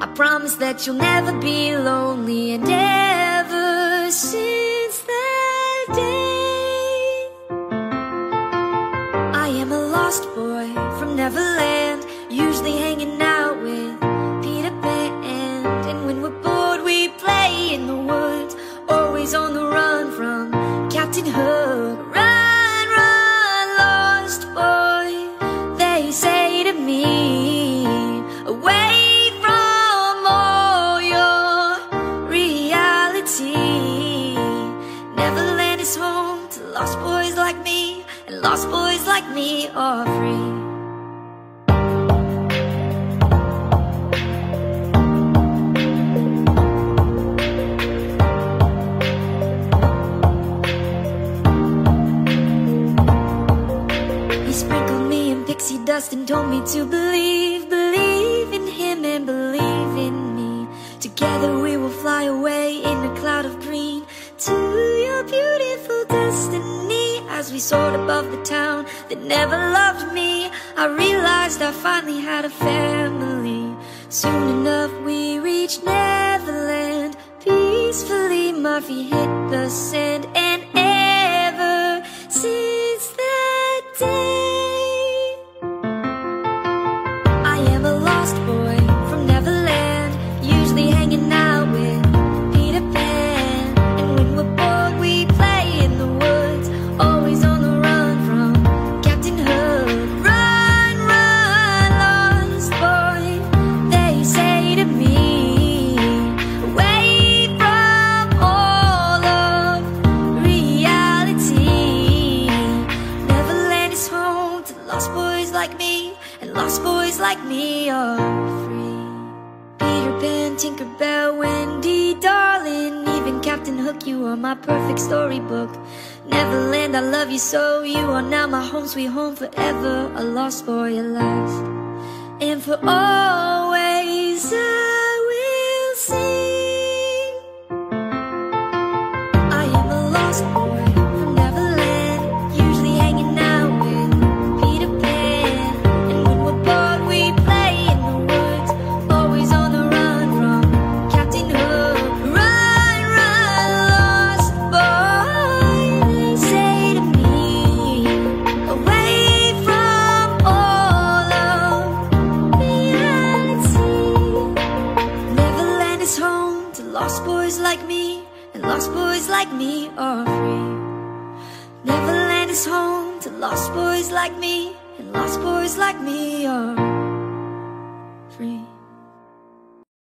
I promise that you'll never be lonely And ever since that day I am a lost boy from Neverland Usually lost boys like me are free He sprinkled me in pixie dust and told me to believe, believe in him and believe in me. Together we soared above the town that never loved me, I realized I finally had a family. Soon enough we reached Neverland. Peacefully my feet hit the sand and ever since that day I am a lost boy boys like me are free. Peter Pan, Tinkerbell, Wendy, darling Even Captain Hook, you are my perfect storybook. Neverland, I love you so You are now my home, sweet home Forever. A lost boy at last. And for always lost boys like me And lost boys like me are free. Neverland is home to lost boys like me And lost boys like me are free